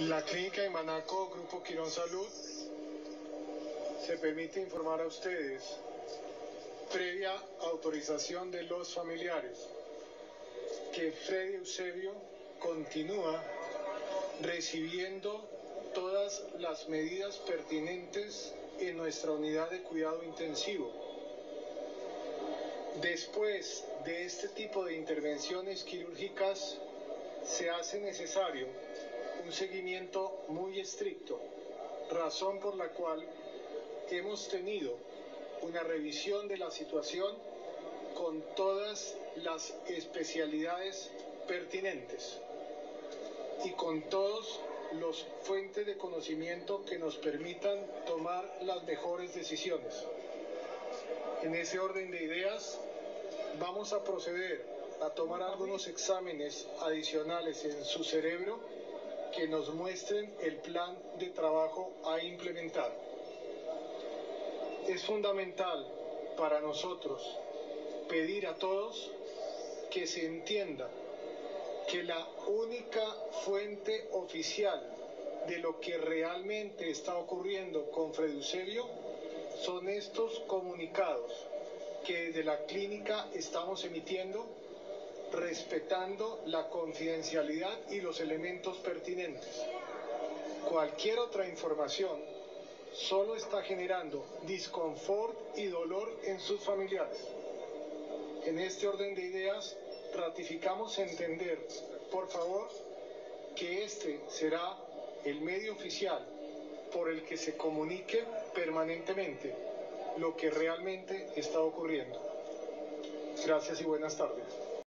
La clínica de Manaco, Grupo Quirón Salud, se permite informar a ustedes, previa autorización de los familiares, que Freddy Eusebio continúa recibiendo todas las medidas pertinentes en nuestra unidad de cuidado intensivo. Después de este tipo de intervenciones quirúrgicas, se hace necesario un seguimiento muy estricto, razón por la cual hemos tenido una revisión de la situación con todas las especialidades pertinentes y con todos los fuentes de conocimiento que nos permitan tomar las mejores decisiones. En ese orden de ideas, vamos a proceder a tomar algunos exámenes adicionales en su cerebro que nos muestren el plan de trabajo a implementar. Es fundamental para nosotros pedir a todos que se entienda que la única fuente oficial de lo que realmente está ocurriendo con Fred Eusebio son estos comunicados que desde la clínica estamos emitiendo respetando la confidencialidad y los elementos pertinentes. Cualquier otra información solo está generando disconfort y dolor en sus familiares. En este orden de ideas, ratificamos entender, por favor, que este será el medio oficial por el que se comunique permanentemente lo que realmente está ocurriendo. Gracias y buenas tardes.